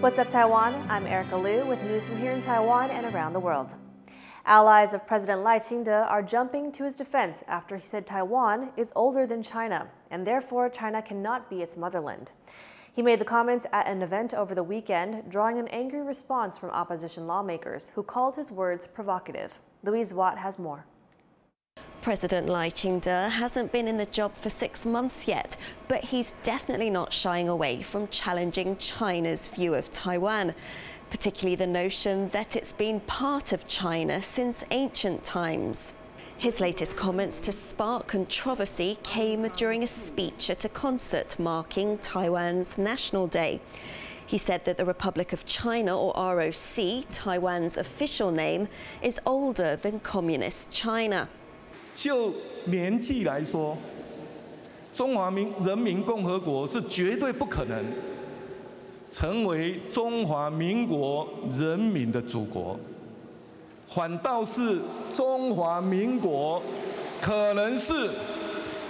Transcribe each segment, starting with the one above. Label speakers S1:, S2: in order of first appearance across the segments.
S1: What's up, Taiwan? I'm Erika Liu with news from here in Taiwan and around the world. Allies of President Lai Ching-te are jumping to his defense after he said Taiwan is older than China, and therefore China cannot be its motherland. He made the comments at an event over the weekend, drawing an angry response from opposition lawmakers who called his words provocative. Louise Watt has more.
S2: President Lai Ching-te hasn't been in the job for six months yet, but he's definitely not shying away from challenging China's view of Taiwan, particularly the notion that it's been part of China since ancient times. His latest comments to spark controversy came during a speech at a concert marking Taiwan's National Day. He said that the Republic of China, or ROC, Taiwan's official name, is older than Communist China.
S3: 就年纪来说，中华民人民共和国是绝对不可能成为中华民国人民的祖国，反倒是中华民国可能是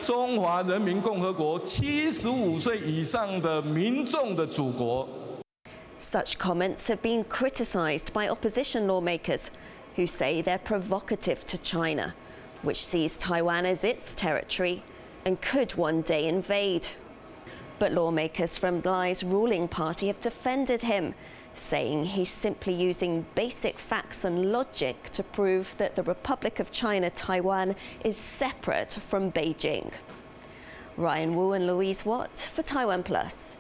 S3: 中华人民共和国七十五岁以上的民众的祖国。
S2: Such comments have been criticized by opposition lawmakers who say they're provocative to China which sees Taiwan as its territory and could one day invade. But lawmakers from Lai's ruling party have defended him, saying he's simply using basic facts and logic to prove that the Republic of China Taiwan is separate from Beijing. Ryan Wu and Louise Watt for Taiwan Plus.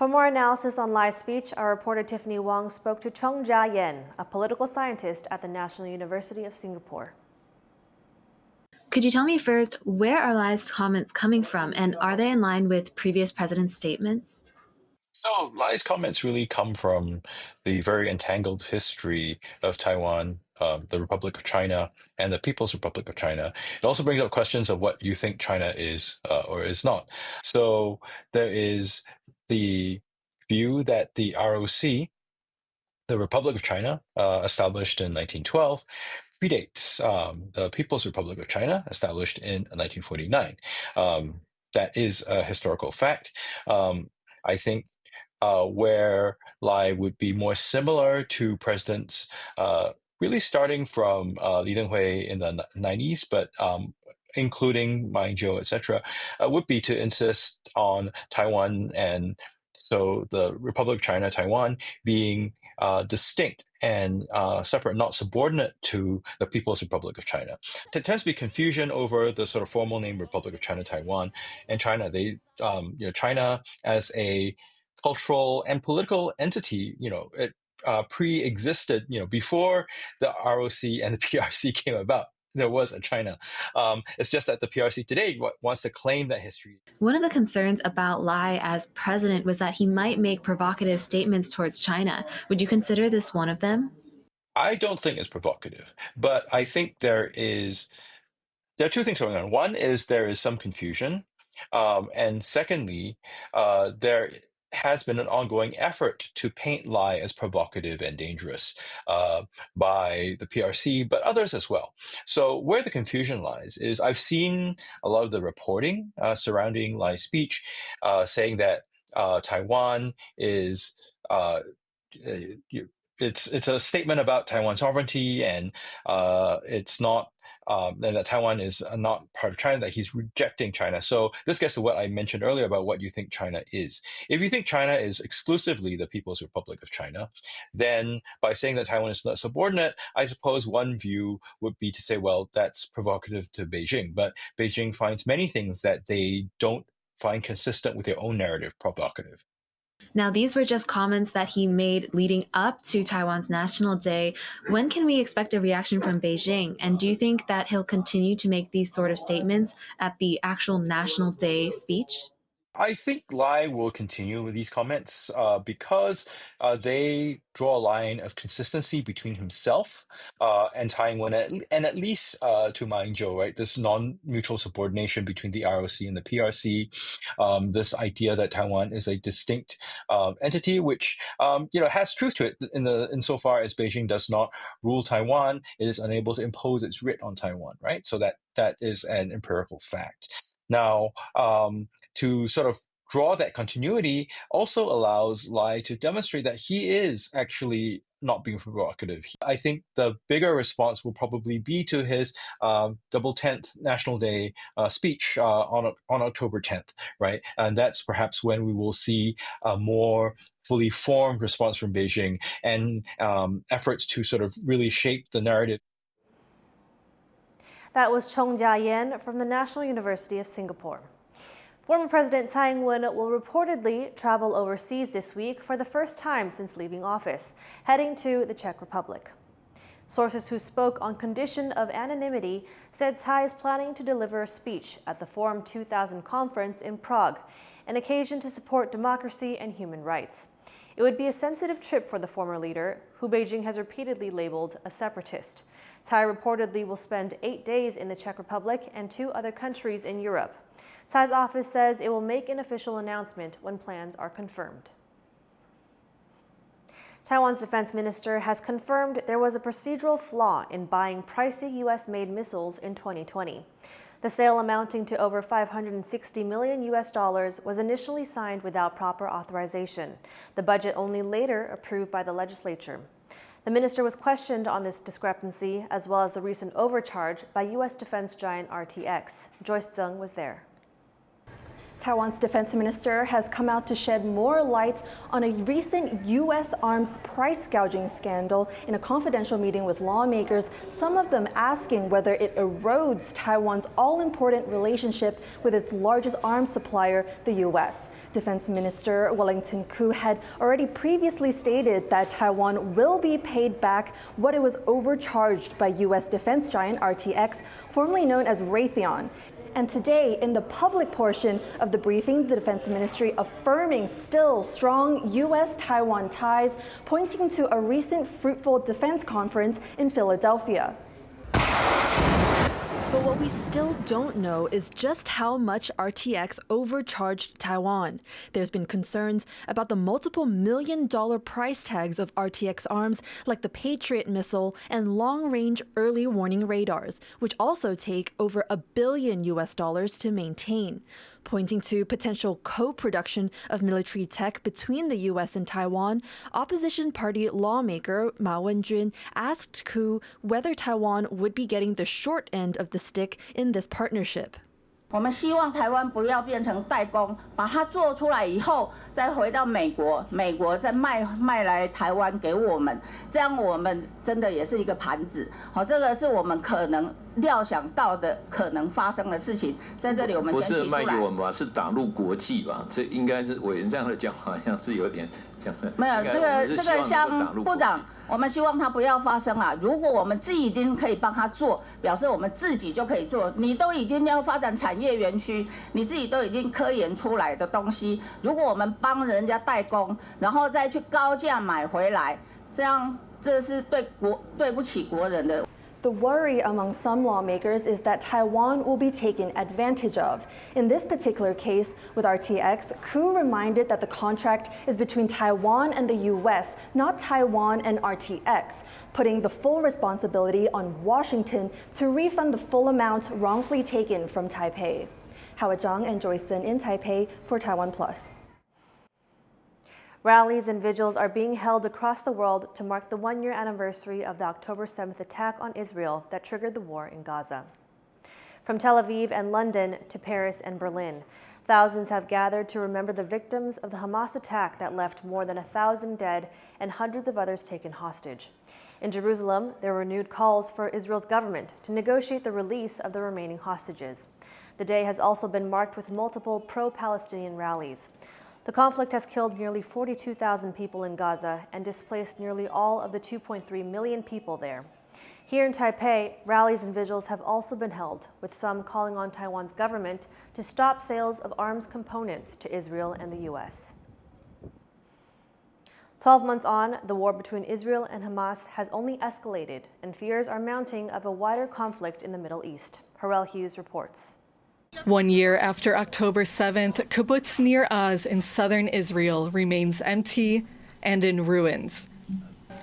S1: For more analysis on Lai's speech, our reporter Tiffany Wong spoke to Chong Ja Ian, a political scientist at the National University of Singapore.
S4: Could you tell me first where are Lai's comments coming from, and are they in line with previous president's statements?
S5: So Lai's comments really come from the very entangled history of Taiwan, um, the Republic of China, and the People's Republic of China. It also brings up questions of what you think China is uh, or is not. So there is the view that the ROC, the Republic of China, uh, established in 1912, predates um, the People's Republic of China, established in 1949. Um, that is a historical fact. Um, I think uh, where Lai would be more similar to presidents uh, really starting from uh, Lee Teng-hui in the 90s, but um, including Ma Ying-jeou, etc., uh, would be to insist on Taiwan and so the Republic of China, Taiwan, being uh, distinct and uh, separate, not subordinate to the People's Republic of China. There tends to be confusion over the sort of formal name Republic of China, Taiwan, and China. They, um, you know, China as a cultural and political entity, you know, it uh, pre-existed, you know, before the ROC and the PRC came about there was a China. Um, it's just that the PRC today wants to claim that history.
S4: One of the concerns about Lai as president was that he might make provocative statements towards China. Would you consider this one of them?
S5: I don't think it's provocative, but I think there is there are two things going on. One is there is some confusion, um, and secondly, uh, there has been an ongoing effort to paint Lai as provocative and dangerous uh, by the PRC, but others as well. So, where the confusion lies is I've seen a lot of the reporting uh, surrounding Lai's speech uh, saying that uh, Taiwan is. Uh, it's it's a statement about Taiwan sovereignty, and uh, it's not um, and that Taiwan is not part of China, that he's rejecting China. So this gets to what I mentioned earlier about what you think China is. If you think China is exclusively the People's Republic of China, then by saying that Taiwan is not subordinate, I suppose one view would be to say, well, that's provocative to Beijing. But Beijing finds many things that they don't find consistent with their own narrative provocative.
S4: Now, these were just comments that he made leading up to Taiwan's National Day. When can we expect a reaction from Beijing? And do you think that he'll continue to make these sort of statements at the actual National Day speech?
S5: I think Lai will continue with these comments uh, because uh, they draw a line of consistency between himself uh, and Taiwan, and at least uh, to Ma Ying-jeou, right? This non-mutual subordination between the ROC and the PRC, um, this idea that Taiwan is a distinct um, entity, which um, you know has truth to it in the insofar as Beijing does not rule Taiwan, it is unable to impose its writ on Taiwan, right? So that that is an empirical fact. Now, um, to sort of draw that continuity also allows Lai to demonstrate that he is actually not being provocative. I think the bigger response will probably be to his uh, double tenth National Day uh, speech uh, on on October tenth, right? And that's perhaps when we will see a more fully formed response from Beijing and um, efforts to sort of really shape the narrative.
S1: That was Chong Ja Ian from the National University of Singapore. Former President Tsai Ing-wen will reportedly travel overseas this week for the first time since leaving office, heading to the Czech Republic. Sources who spoke on condition of anonymity said Tsai is planning to deliver a speech at the Forum 2000 conference in Prague, an occasion to support democracy and human rights. It would be a sensitive trip for the former leader, who Beijing has repeatedly labeled a separatist. Tsai reportedly will spend eight days in the Czech Republic and two other countries in Europe. Tsai's office says it will make an official announcement when plans are confirmed. Taiwan's defense minister has confirmed there was a procedural flaw in buying pricey U.S. made missiles in 2020. The sale amounting to over 560 million US dollars was initially signed without proper authorization, the budget only later approved by the legislature. The minister was questioned on this discrepancy as well as the recent overcharge by U.S. defense giant RTX. Joyce Zeng was there.
S6: Taiwan's defense minister has come out to shed more light on a recent U.S. arms price gouging scandal in a confidential meeting with lawmakers, some of them asking whether it erodes Taiwan's all important relationship with its largest arms supplier, the U.S. Defense Minister Wellington Koo had already previously stated that Taiwan will be paid back what it was overcharged by U.S. defense giant RTX, formerly known as Raytheon. And today, in the public portion of the briefing, the Defense Ministry affirming still strong U.S. Taiwan ties, pointing to a recent fruitful defense conference in Philadelphia. But what we still don't know is just how much RTX overcharged Taiwan. There's been concerns about the multiple million dollar price tags of RTX arms like the Patriot missile and long range early warning radars, which also take over a billion US dollars to maintain pointing to potential co production of military tech between the U.S. and Taiwan, opposition party lawmaker Ma Wen-jun asked Koo whether Taiwan would be getting the short end of the stick in this partnership.
S7: 我们希望台湾不要变成代工，把它做出来以后，再回到美国，美国再卖卖来台湾给我们，这样我们真的也是一个盘子。好，这个是我们可能料想到的可能发生的事情，在这里我们
S8: 不是卖给我们吧，是打入国际吧？这应该是委员这样的讲，好像是有点
S7: 没有，这个这个像部长。我们希望他不要发生啊！如果我们自己已经可以帮他做，表示我们自己就可以做。你都已经要发展产业园区，你自己都已经科研出来的东西，如果我们帮人家代工，然后再去高价买回来，这样这是对国对不起国人的。
S6: The worry among some lawmakers is that Taiwan will be taken advantage of. In this particular case, with RTX, Koo reminded that the contract is between Taiwan and the US, not Taiwan and RTX, putting the full responsibility on Washington to refund the full amount wrongfully taken from Taipei. Howard Zhang and Joyce in Taipei for Taiwan Plus.
S1: Rallies and vigils are being held across the world to mark the one year anniversary of the October 7th attack on Israel that triggered the war in Gaza. From Tel Aviv and London to Paris and Berlin, thousands have gathered to remember the victims of the Hamas attack that left more than a thousand dead and hundreds of others taken hostage. In Jerusalem, there were renewed calls for Israel's government to negotiate the release of the remaining hostages. The day has also been marked with multiple pro Palestinian rallies. The conflict has killed nearly 42,000 people in Gaza and displaced nearly all of the 2.3 million people there. Here in Taipei, rallies and vigils have also been held, with some calling on Taiwan's government to stop sales of arms components to Israel and the U.S. 12 months on, the war between Israel and Hamas has only escalated, and fears are mounting of a wider conflict in the Middle East. Harel Hughes reports.
S9: One year after October 7th, Kibbutz Nir Oz in southern Israel remains empty and in ruins.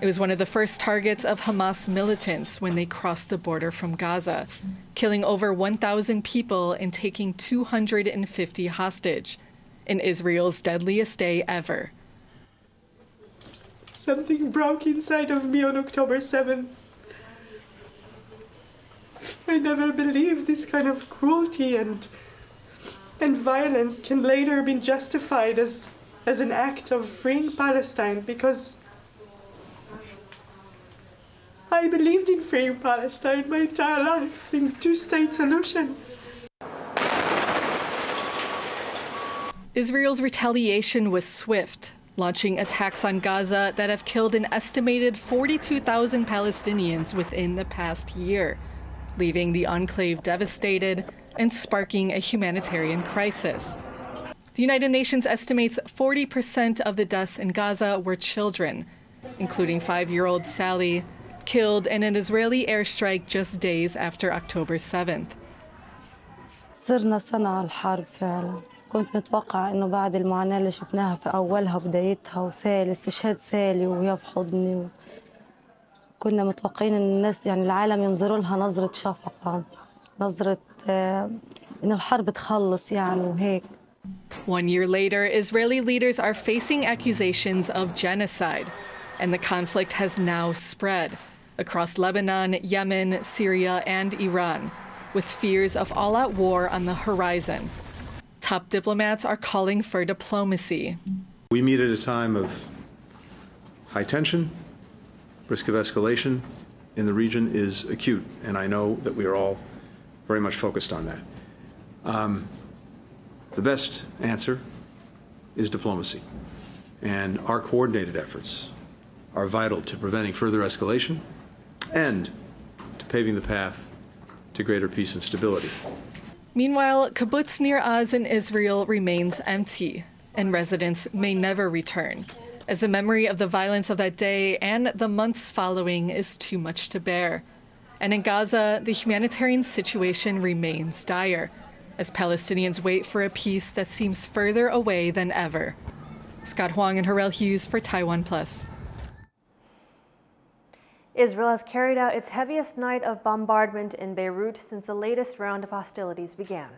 S9: It was one of the first targets of Hamas militants when they crossed the border from Gaza, killing over 1,000 people and taking 250 hostage. in Israel's deadliest day ever.
S10: Something broke inside of me on October 7th. I never believed this kind of cruelty and and violence can later be justified as as an act of freeing Palestine because I believed in freeing Palestine my entire life in two-state solution.
S9: Israel's retaliation was swift, launching attacks on Gaza that have killed an estimated 42,000 Palestinians within the past year, leaving the enclave devastated and sparking a humanitarian crisis. The United Nations estimates 40% of the deaths in Gaza were children, including five year old Sally, killed in an Israeli airstrike just days after October 7th.
S11: صرنا سنة على الحرب فعلا كنت متوقع انه بعد المعاناة اللي شفناها في اولها وبدايتها وسالي استشهاد سالي وهي في حضني و... كنا متوقعين ان الناس يعني العالم ينظروا لها نظرة شفقة نظرة آه ان الحرب تخلص يعني وهيك
S9: One year later, Israeli leaders are facing accusations of genocide, and the conflict has now spread across Lebanon, Yemen, Syria, and Iran, with fears of all out war on the horizon. Top diplomats are calling for diplomacy.
S12: We meet at a time of high tension, risk of escalation in the region is acute, and I know that we are all very much focused on that. Um, the best answer is diplomacy, and our coordinated efforts are vital to preventing further escalation and to paving the path to greater peace and stability.
S9: Meanwhile, kibbutz Nir Oz in Israel remains empty, and residents may never return, as the memory of the violence of that day and the months following is too much to bear. And in Gaza, the humanitarian situation remains dire as Palestinians wait for a peace that seems further away than ever. Scott Huang and Harel Hughes for Taiwan Plus.
S1: Israel has carried out its heaviest night of bombardment in Beirut since the latest round of hostilities began.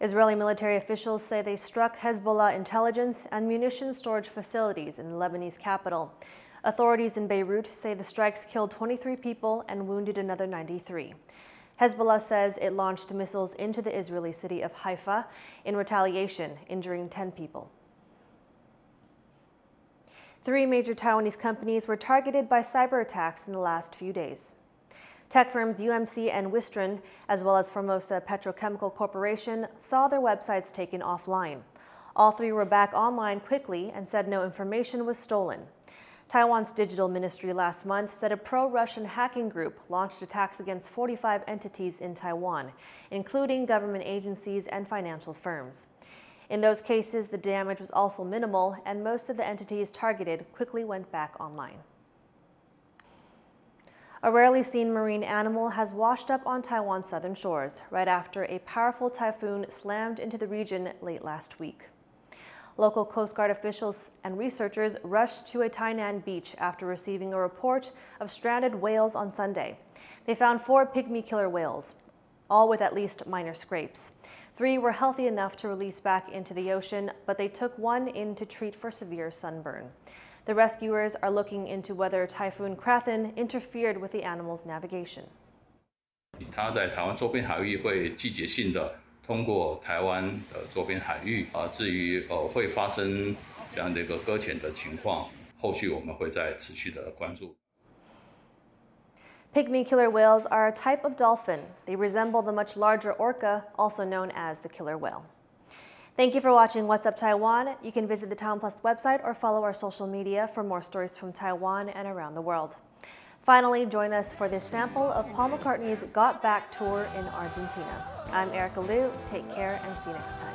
S1: Israeli military officials say they struck Hezbollah intelligence and munitions storage facilities in the Lebanese capital. Authorities in Beirut say the strikes killed 23 people and wounded another 93. Hezbollah says it launched missiles into the Israeli city of Haifa in retaliation, injuring 10 people. Three major Taiwanese companies were targeted by cyber attacks in the last few days. Tech firms UMC and Wistron, as well as Formosa Petrochemical Corporation, saw their websites taken offline. All three were back online quickly and said no information was stolen. Taiwan's digital ministry last month said a pro Russian hacking group launched attacks against 45 entities in Taiwan, including government agencies and financial firms. In those cases, the damage was also minimal, and most of the entities targeted quickly went back online. A rarely seen marine animal has washed up on Taiwan's southern shores right after a powerful typhoon slammed into the region late last week. Local Coast Guard officials and researchers rushed to a Tainan beach after receiving a report of stranded whales on Sunday. They found four pygmy killer whales, all with at least minor scrapes. Three were healthy enough to release back into the ocean, but they took one in to treat for severe sunburn. The rescuers are looking into whether Typhoon Krathon interfered with the animal's navigation. Pygmy killer whales are a type of dolphin. They resemble the much larger orca, also known as the killer whale. Thank you for watching What's Up Taiwan. You can visit the Taiwan Plus website or follow our social media for more stories from Taiwan and around the world. Finally, join us for this sample of Paul McCartney's Got Back tour in Argentina. I'm Erika Liu. Take care and see you next time.